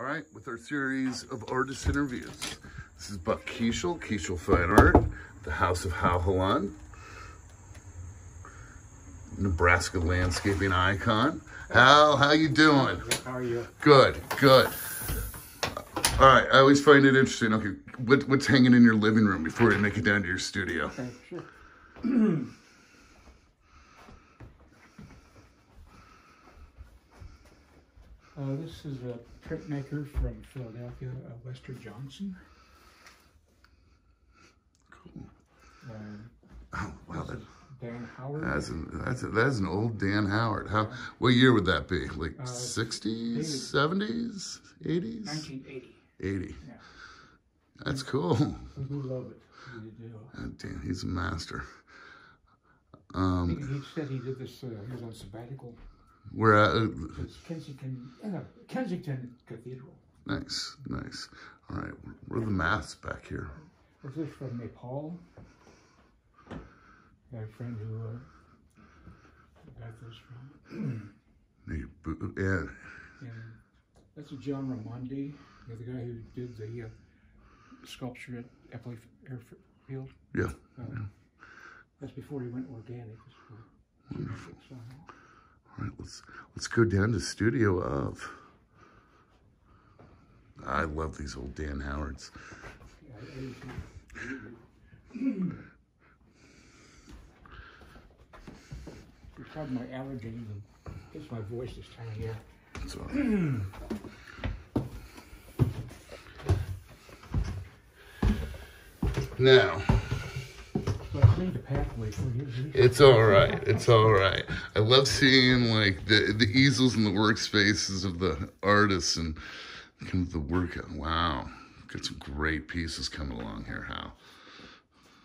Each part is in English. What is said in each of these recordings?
All right, with our series of artist interviews. This is Buck Kiechel, Kiechel Fine Art, the House of Hal Holoun, Nebraska landscaping icon. Hal, how you doing? How are you? Good, good. All right, I always find it interesting. Okay, what, what's hanging in your living room before you make it down to your studio? Okay, sure. uh, this is a printmaker from Philadelphia, uh, Wester Johnson. Cool. Uh, Oh, wow, that, Dan Howard. that's, an, that's, a, that's an old Dan Howard. How? What year would that be? Like Uh, 60s, maybe- 70s, 80s? 1980. 80. Yeah. That's cool. We love it. We do. Oh, damn, he's a master. He, Um, he said he did this, uh, he was on sabbatical. We're at, uh, It's Kensington, uh, Kensington Cathedral. nice, nice. All right, where are the maths back here? This is from Nepal. Got a friend who uh, got this from. Yeah, And that's a John Raimondi, the the guy who did the uh, sculpture at Eppley Airfield. yeah. Uh, That's before he went organic. Wonderful. All right, let's let's go down to Studio of. I love these old Dan Howards. yeah, I- I- You're probably my allergies and it's my voice this time of year. It's all right. Now, cleaned the pathway for you. it's all right. It's all right. I love seeing like the the easels and the workspaces of the artists and kind of the work. Wow, got some great pieces coming along here, Hal.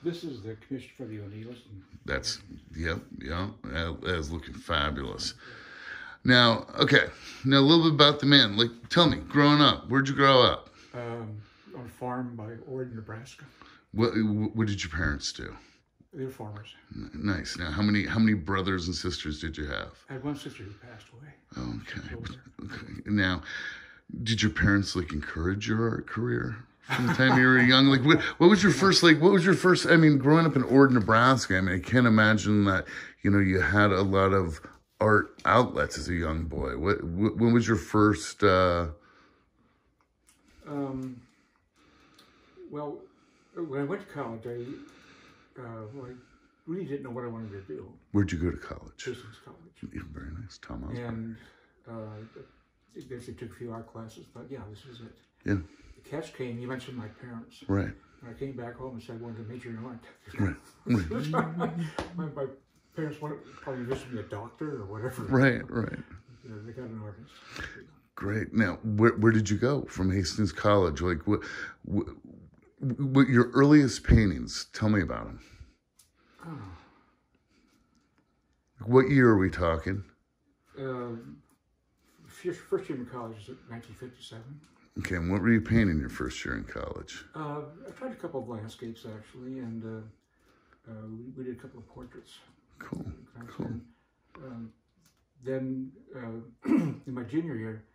This is the commission for the O'Neills. That's yep, yep. That, that is looking fabulous. Now, okay. Now a little bit about the man. Like, tell me, growing up, where'd you grow up? Um, on a farm by Ord, Nebraska. What What did your parents do? They're farmers. Nice. Now, how many how many brothers and sisters did you have? I had one sister who passed away. Okay. Okay. Now, did your parents like encourage your art career from the time you were young? Like, what, what was your first like? What was your first? I mean, growing up in Ord, Nebraska. I mean, I can't imagine that you know you had a lot of art outlets as a young boy. What, what when was your first? uh Um, well, when I went to college, I, uh, well, I really didn't know what I wanted to do. Where'd you go to college? Hastings College. Yeah, very nice, Tom Osborne. And uh, eventually took a few art classes, but yeah, this was it. Yeah. The catch came, you mentioned my parents. Right. And I came back home and said I wanted to major in art. Right. my, my parents wanted probably just to be a doctor or whatever. Right. Right. They got an artist. Great. Now, where, where did you go from Hastings College? Like, what, what your earliest paintings? Tell me about them. Oh. What year are we talking? Um, first, first year in college was 1957. Okay, and what were you painting your first year in college? Uh, I tried a couple of landscapes actually, and uh, uh, we, we did a couple of portraits. Cool, cool. And, um, then uh, in my junior year,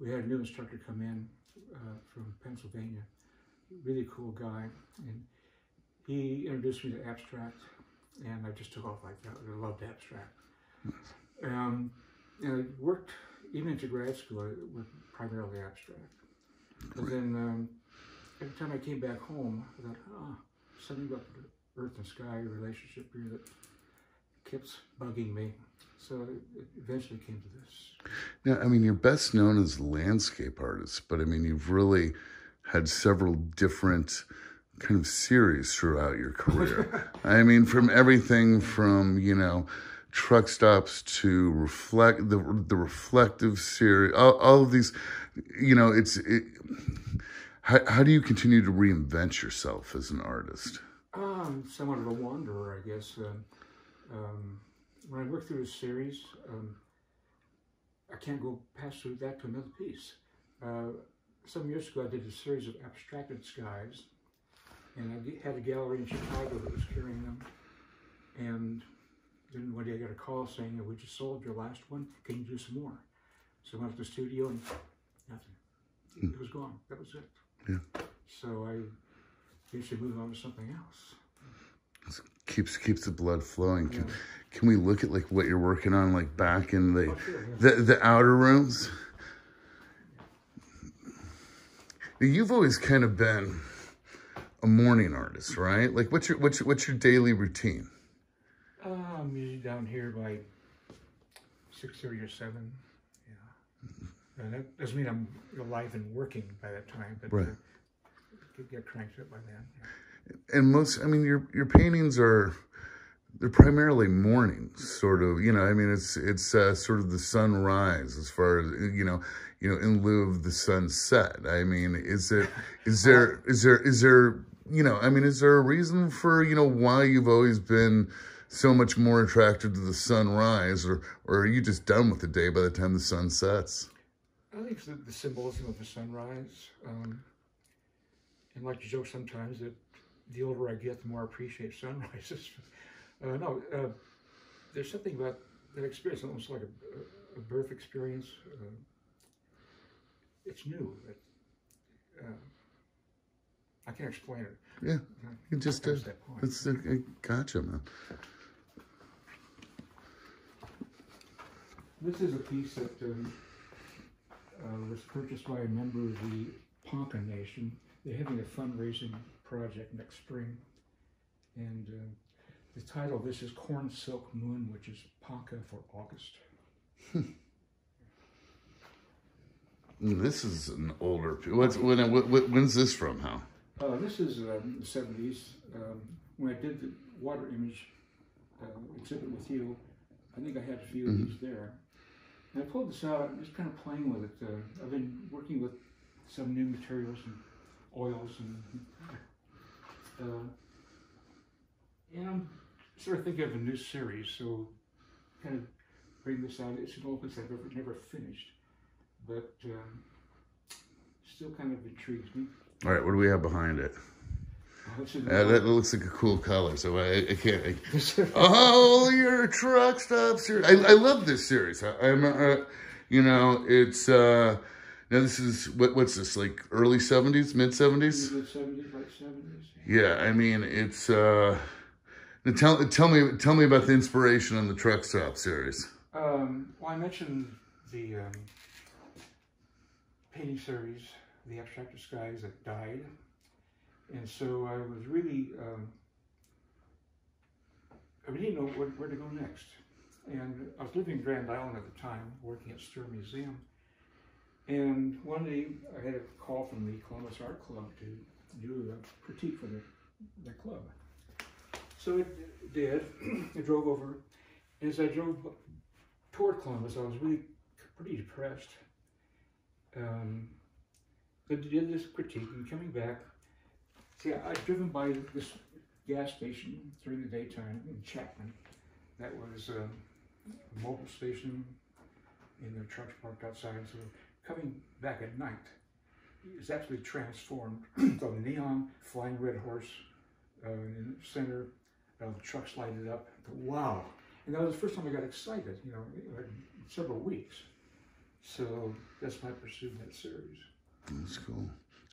we had a new instructor come in uh, from Pennsylvania, really cool guy, and he introduced me to abstract, and I just took off like that. I loved abstract. Um, and I worked even into grad school with primarily abstract. And then um, every time I came back home, I thought, ah, something about the earth and sky relationship here that keeps bugging me. So it eventually came to this. Now, I mean, you're best known as a landscape artist, but I mean, you've really had several different kind of series throughout your career. I mean, from everything from, you know, truck stops to reflect the the reflective series all, all of these you know it's it, how, how do you continue to reinvent yourself as an artist Um, somewhat of a wanderer, I guess. Um, um, when I work through a series, um, I can't go past through that to another piece. Uh, some years ago, I did a series of abstracted skies, and I had a gallery in Chicago that was carrying them. And then one day I got a call saying, "We just sold your last one. Can you do some more?" So I went to the studio and nothing. Hmm. it was gone. That was it. Yeah. So I usually move on to something else. keeps keeps the blood flowing. Can, Yeah. can we look at like what you're working on, like back in the Oh, sure, yeah. the the outer rooms? You've always kind of been a morning artist, right? Like, what's your what's your, what's your daily routine? Uh, I'm usually down here by six thirty or seven. Yeah, and that doesn't mean I'm alive and working by that time, but Right. uh, get, get cranked up by then. yeah. And most, I mean, your your paintings are they're primarily morning sort of. You know, I mean, it's it's uh, sort of the sunrise as far as you know, you know, in lieu of the sunset. I mean, is it is there is there is there you know, I mean, is there a reason for you know why you've always been so much more attracted to the sunrise, or or are you just done with the day by the time the sun sets? I think it's the, the symbolism of the sunrise. Um, and like to joke sometimes that the older I get, the more I appreciate sunrises. uh, no, uh, there's something about that experience, almost like a, a birth experience. Uh, it's new. It, uh, I can't explain it. Yeah, you just That's did. that point. That's uh, gotcha, man. This is a piece that um, uh, was purchased by a member of the Ponca Nation. They're having a fundraising project next spring. And uh, the title of this is Corn Silk Moon, which is Ponca for August. Mm, This is an older. What's when? When's this from? How? Uh, this is um, the 70s. Um, when I did the water image uh, exhibit with you, I think I had a few of these there. And I pulled this out, I'm just kind of playing with it. Uh, I've been working with some new materials and oils and uh, and I'm sort of thinking of a new series, so kind of bring this out. It's an opus I've ever, never finished, but um, still kind of intrigues me. All right, what do we have behind it? Uh, is- Uh, that looks like a cool color, so I, I can't. I, oh, your truck stop series! I, I love this series. I, I'm, uh, you know, it's uh, now this is what what's this like early '70s, mid '70s? Mid seventies, late seventies. Yeah, I mean it's. uh now Tell tell me tell me about the inspiration on the truck stop series. Um, well, I mentioned the um, painting series, the abstract skies that died, and so I was really um, I didn't know where, where to go next. And I was living in Grand Island at the time, working at Stuhr Museum. And one day I had a call from the Columbus Art Club to do a critique for the, the club. So it did. I drove over. As I drove toward Columbus, I was really pretty depressed. Um, I did this critique and coming back, see, I'd driven by this gas station during the daytime in Chapman. That was um, a Mobil station and the trucks parked outside. So coming back at night, it's absolutely transformed. so neon flying red horse uh, in the center, uh, the trucks lighted up. Wow! And that was the first time I got excited. You know, in several weeks. So that's my pursuit pursued that series. That's cool.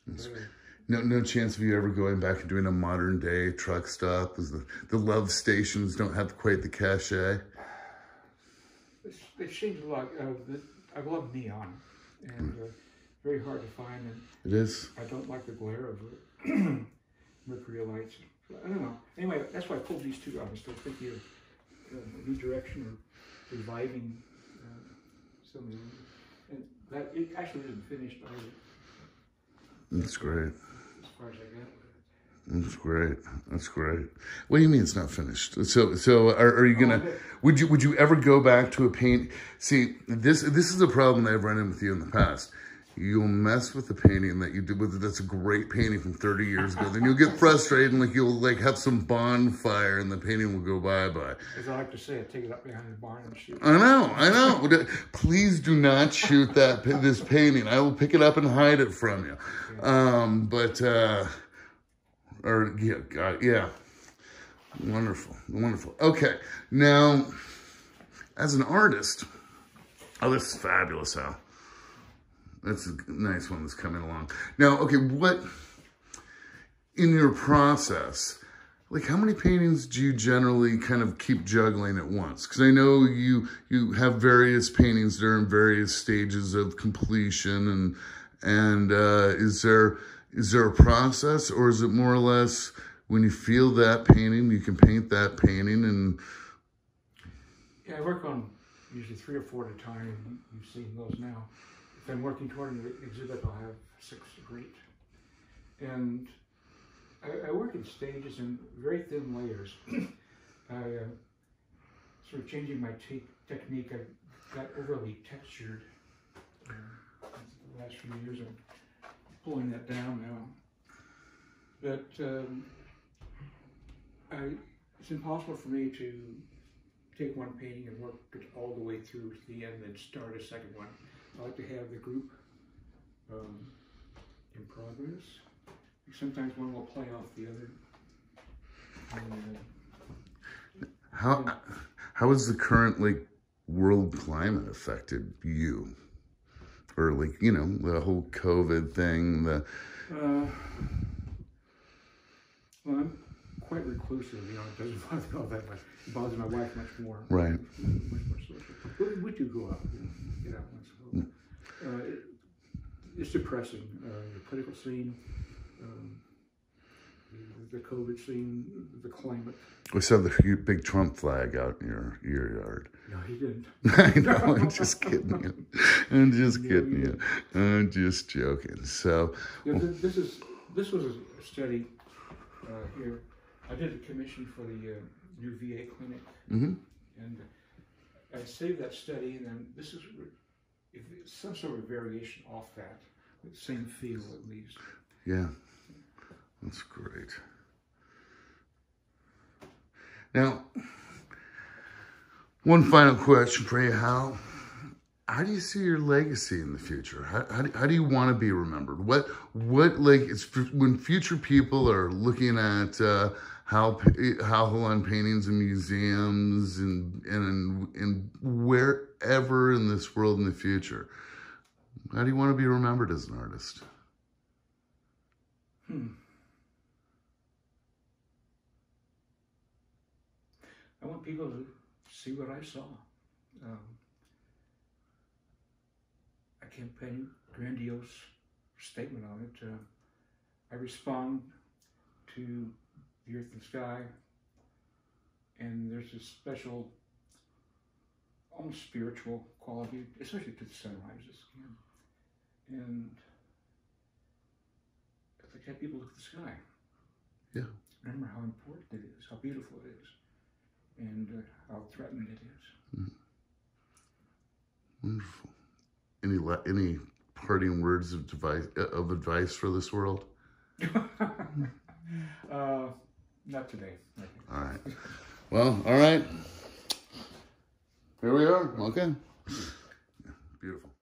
That's- Uh, no no chance of you ever going back and doing a modern day truck stop? Because the the love stations don't have quite the cachet. It's, it's changed a lot. Uh, the, I love neon, and uh, very hard to find, and It is. I don't like the glare of mercury lights. I don't know. Anyway, that's why I pulled these two out. I'm still thinking of uh, a new direction or reviving uh, some of them. And that it actually isn't finished either, That's great. as far as I got. That's great. That's great. What do you mean it's not finished? So, so are, are you gonna? Oh. Would you would you ever go back to a paint? See, this this is a problem that I've run into with you in the past. You'll mess with the painting that you did with it. That's a great painting from 30 years ago. Then you'll get frustrated and like you'll like have some bonfire and the painting will go bye bye. As I like to say, I take it up behind the barn and shoot. I know, I know. Please do not shoot that this painting. I will pick it up and hide it from you. Um, but uh, or yeah, God, yeah, wonderful, wonderful. Okay, now as an artist, oh, this is fabulous, Al. That's a nice one that's coming along. Now, okay, what in your process, like how many paintings do you generally kind of keep juggling at once? Because I know you you have various paintings that are in various stages of completion, and and uh, is there is there a process, or is it more or less when you feel that painting, you can paint that painting, and Yeah, I work on usually three or four at a time. You've seen those now. I'm working toward an exhibit, I'll have six or eight. And I, I work in stages and very thin layers. I uh, sort of changing my te- technique. I got overly textured uh, the last few years. I'm pulling that down now. But um, I, it's impossible for me to take one painting and work it all the way through to the end, then start a second one. I like to have the group um, in progress. Sometimes one will play off the other. And, uh, how how has the current like world climate affected you? Or like you know the whole COVID thing, the uh, well, I'm quite reclusive, you know, it doesn't bother me all that much. It bothers my wife much more. right. Much But we do go out, you know, get out once in a while. Uh, it, it's depressing. Uh, the political scene, um, the, the COVID scene, the climate. We saw the big Trump flag out in your your yard. No, he didn't. I know. I'm just kidding you. I'm just Yeah, kidding you. I'm just joking. So, Yeah, th- this is this was a study uh, here. I did a commission for the uh, new VA clinic, mhm. and I saved that study. And then this is some sort of variation off that, the same feel at least. yeah, that's great. Now, one final question for you, Hal. How do you see your legacy in the future? How, how, do, how do you want to be remembered? What what like it's when future people are looking at uh, Hal Hal Holoun paintings in museums and and and wherever in this world in the future. How do you want to be remembered as an artist? Hmm. I want people to see what I saw. Um, I can't any grandiose statement on it. Uh, I respond to the earth and sky, and there's this special, almost spiritual quality, especially to the sunrises. And I'd like have people look at the sky. Yeah. Remember how important it is, how beautiful it is, and uh, how threatening it is. Wonderful. Any any parting words of advice of advice for this world? uh, not today. all right. Well, all right. Here we are. Okay. Beautiful.